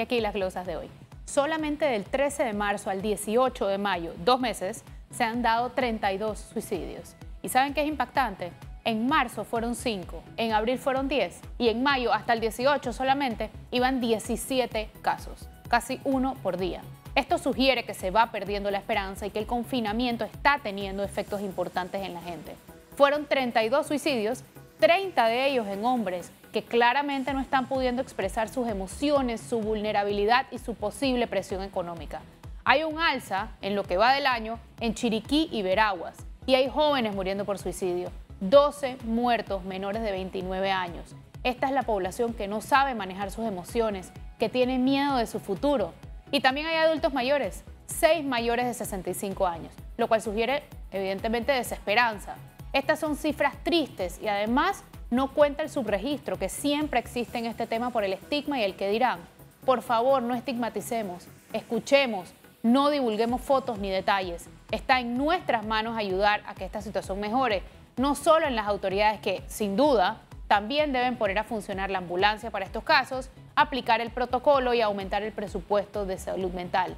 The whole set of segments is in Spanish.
Aquí las glosas de hoy. Solamente del 13 de marzo al 18 de mayo, dos meses, se han dado 32 suicidios. ¿Y saben qué es impactante? En marzo fueron 5, en abril fueron 10 y en mayo hasta el 18 solamente iban 17 casos, casi uno por día. Esto sugiere que se va perdiendo la esperanza y que el confinamiento está teniendo efectos importantes en la gente. Fueron 32 suicidios, 30 de ellos en hombres que claramente no están pudiendo expresar sus emociones, su vulnerabilidad y su posible presión económica. Hay un alza en lo que va del año en Chiriquí y Veraguas y hay jóvenes muriendo por suicidio. 12 muertos menores de 29 años. Esta es la población que no sabe manejar sus emociones, que tiene miedo de su futuro. Y también hay adultos mayores, 6 mayores de 65 años, lo cual sugiere evidentemente desesperanza. Estas son cifras tristes y además no cuenta el subregistro que siempre existe en este tema por el estigma y el que dirán. Por favor, no estigmaticemos, escuchemos, no divulguemos fotos ni detalles. Está en nuestras manos ayudar a que esta situación mejore no solo en las autoridades que, sin duda, también deben poner a funcionar la ambulancia para estos casos, aplicar el protocolo y aumentar el presupuesto de salud mental.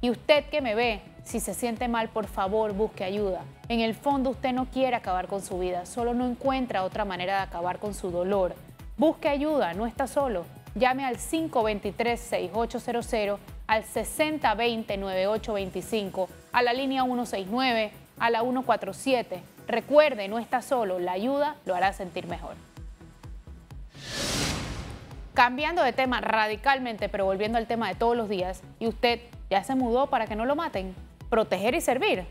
Y usted que me ve, si se siente mal, por favor, busque ayuda. En el fondo usted no quiere acabar con su vida, solo no encuentra otra manera de acabar con su dolor. Busque ayuda, no está solo. Llame al 523-6800, al 6020-9825, a la línea 169, a la 147 Recuerde, no está solo, la ayuda lo hará sentir mejor. Cambiando de tema radicalmente, pero volviendo al tema de todos los días, y usted ya se mudó para que no lo maten, proteger y servir.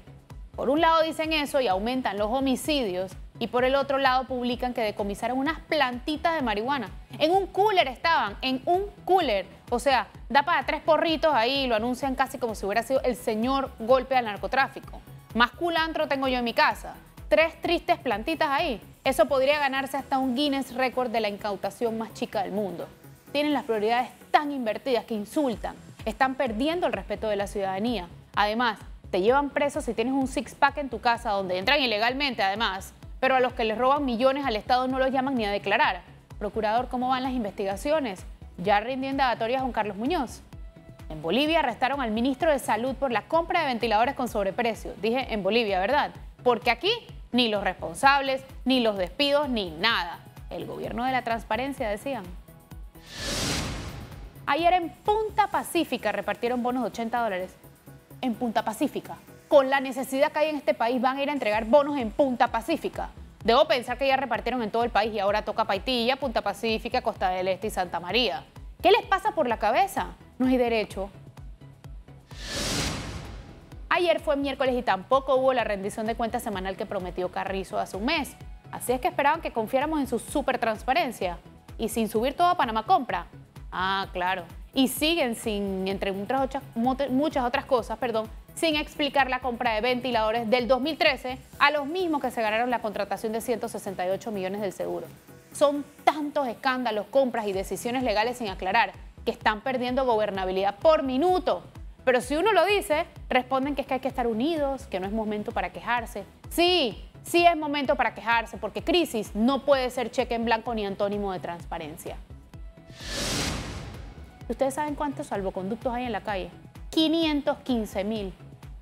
Por un lado dicen eso y aumentan los homicidios, y por el otro lado publican que decomisaron unas plantitas de marihuana. En un cooler estaban, en un cooler. O sea, da para tres porritos ahí y lo anuncian casi como si hubiera sido el señor golpe al narcotráfico. Más culantro tengo yo en mi casa tres tristes plantitas ahí. Eso podría ganarse hasta un Guinness récord de la incautación más chica del mundo. Tienen las prioridades tan invertidas que insultan. Están perdiendo el respeto de la ciudadanía. Además, te llevan preso si tienes un six-pack en tu casa donde entran ilegalmente, además. Pero a los que les roban millones al Estado no los llaman ni a declarar. Procurador, ¿cómo van las investigaciones? Ya rindió indagatorias Juan Carlos Muñoz. En Bolivia arrestaron al ministro de Salud por la compra de ventiladores con sobreprecio. Dije en Bolivia, ¿verdad? Porque aquí ni los responsables, ni los despidos, ni nada. El gobierno de la transparencia, decían. Ayer en Punta Pacífica repartieron bonos de 80 dólares. En Punta Pacífica. Con la necesidad que hay en este país, van a ir a entregar bonos en Punta Pacífica. Debo pensar que ya repartieron en todo el país y ahora toca Paitilla, Punta Pacífica, Costa del Este y Santa María. ¿Qué les pasa por la cabeza? No hay derecho Ayer fue miércoles y tampoco hubo la rendición de cuentas semanal que prometió Carrizo hace un mes. Así es que esperaban que confiáramos en su super transparencia. Y sin subir todo a Panamá Compra. Ah, claro. Y siguen sin, entre muchas otras cosas, perdón, sin explicar la compra de ventiladores del 2013 a los mismos que se ganaron la contratación de 168 millones del seguro. Son tantos escándalos, compras y decisiones legales sin aclarar que están perdiendo gobernabilidad por minuto. Pero si uno lo dice, responden que es que hay que estar unidos, que no es momento para quejarse. Sí, sí es momento para quejarse, porque crisis no puede ser cheque en blanco ni antónimo de transparencia. ¿Ustedes saben cuántos salvoconductos hay en la calle? 515 mil.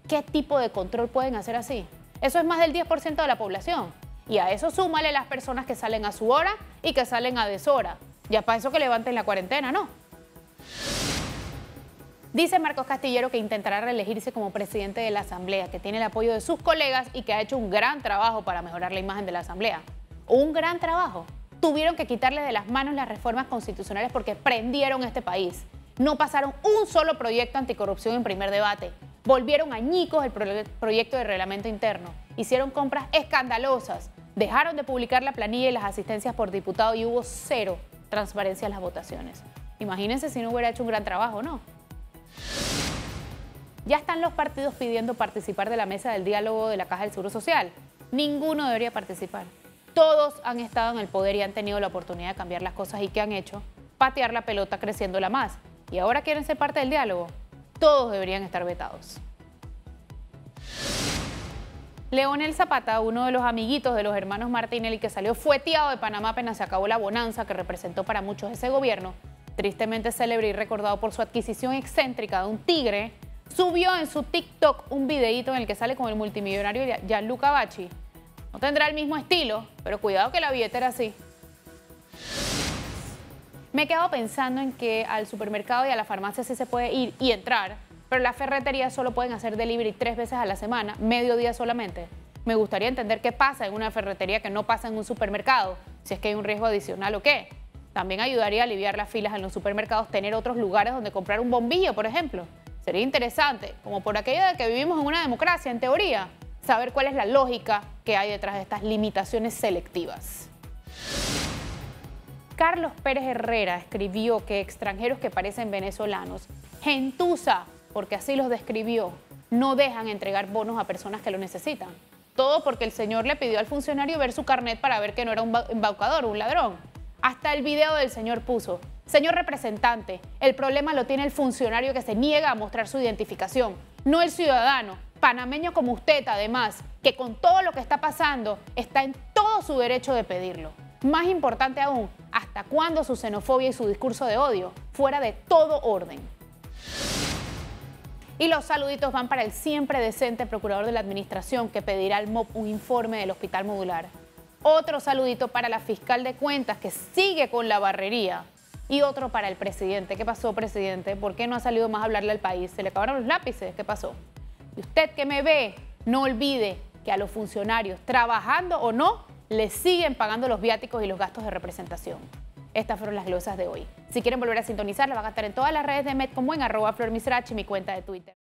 ¿Qué tipo de control pueden hacer así? Eso es más del 10% de la población. Y a eso súmale las personas que salen a su hora y que salen a deshora. Ya para eso que levanten la cuarentena, ¿no? Dice Marcos Castillero que intentará reelegirse como presidente de la Asamblea, que tiene el apoyo de sus colegas y que ha hecho un gran trabajo para mejorar la imagen de la Asamblea. Un gran trabajo. Tuvieron que quitarle de las manos las reformas constitucionales porque prendieron este país. No pasaron un solo proyecto anticorrupción en primer debate. Volvieron añicos el proyecto de reglamento interno. Hicieron compras escandalosas. Dejaron de publicar la planilla y las asistencias por diputado y hubo cero transparencia en las votaciones. Imagínense si no hubiera hecho un gran trabajo, ¿no? Ya están los partidos pidiendo participar de la mesa del diálogo de la Caja del Seguro Social. Ninguno debería participar. Todos han estado en el poder y han tenido la oportunidad de cambiar las cosas y ¿qué han hecho? Patear la pelota creciéndola más. Y ahora quieren ser parte del diálogo. Todos deberían estar vetados. Leonel Zapata, uno de los amiguitos de los hermanos Martinelli que salió fueteado de Panamá apenas se acabó la bonanza que representó para muchos ese gobierno, tristemente célebre y recordado por su adquisición excéntrica de un tigre, subió en su TikTok un videíto en el que sale con el multimillonario Gianluca Bacci. No tendrá el mismo estilo, pero cuidado que la billetera sí. Me he quedado pensando en que al supermercado y a la farmacia sí se puede ir y entrar, pero las ferreterías solo pueden hacer delivery tres veces a la semana, medio día solamente. Me gustaría entender qué pasa en una ferretería que no pasa en un supermercado, si es que hay un riesgo adicional o qué. También ayudaría a aliviar las filas en los supermercados tener otros lugares donde comprar un bombillo, por ejemplo. Sería interesante, como por aquello de que vivimos en una democracia, en teoría, saber cuál es la lógica que hay detrás de estas limitaciones selectivas. Carlos Pérez Herrera escribió que extranjeros que parecen venezolanos, gentuza, porque así los describió, no dejan entregar bonos a personas que lo necesitan. Todo porque el señor le pidió al funcionario ver su carnet para ver que no era un embaucador, un ladrón. Hasta el video del señor puso, señor representante, el problema lo tiene el funcionario que se niega a mostrar su identificación, no el ciudadano, panameño como usted además, que con todo lo que está pasando está en todo su derecho de pedirlo. Más importante aún, ¿hasta cuándo su xenofobia y su discurso de odio fuera de todo orden? Y los saluditos van para el siempre decente procurador de la Administración que pedirá al MOP un informe del Hospital Modular. Otro saludito para la fiscal de cuentas que sigue con la barrería. Y otro para el presidente. ¿Qué pasó, presidente? ¿Por qué no ha salido más a hablarle al país? ¿Se le acabaron los lápices? ¿Qué pasó? Y usted que me ve, no olvide que a los funcionarios, trabajando o no, les siguen pagando los viáticos y los gastos de representación. Estas fueron las glosas de hoy. Si quieren volver a sintonizar, la van a estar en todas las redes de Med como en arroba Flor y mi cuenta de Twitter.